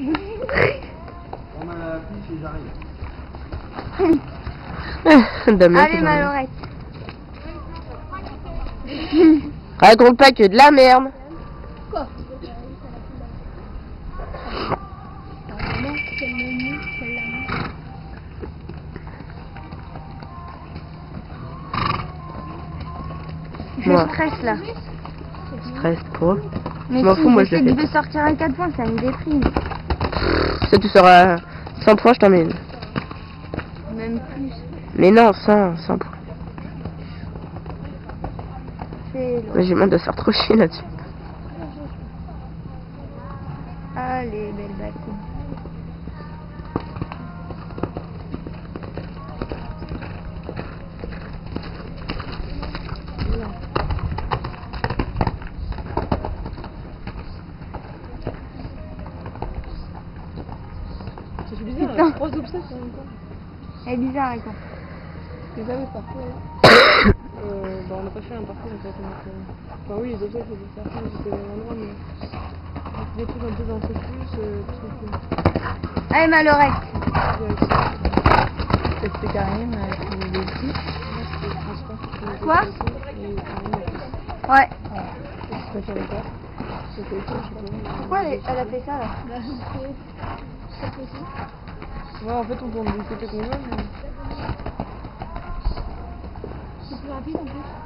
On a la fiche et j'arrive. Damien, Allez, dingue. Malorette. Raconte pas que de la merde. Quoi. Je Ouais. stresse là. Stress pour. Mais m'en si, fous, moi, je je sais que fais. de sortir à 4 points, ça me déprime. Ça, tu seras 100 points, je t'en mets une. Même plus. Mais non, 100, 100 points. J'ai mal de se faire trop chier là-dessus. Allez, belle batte. C'est bizarre, Putain. trois obstacles en même temps. Elle est bizarre, elle quoi. Les avais parcours là. euh, bah on n'a pas fait un parcours en fait. Donc, euh... Enfin oui, les obstacles c'était certain, j'étais au même endroit, mais des trucs un peu dans le focus, euh, trucs Allez, Malorette. euh, C'était Karim dit c'était Quoi Ouais. je préférais pas. C'était ok, je sais pas. Pourquoi elle, elle a fait ça là? Ouais, en fait on tourne du côté qu'on veut, mais... C'est plus rapide en plus.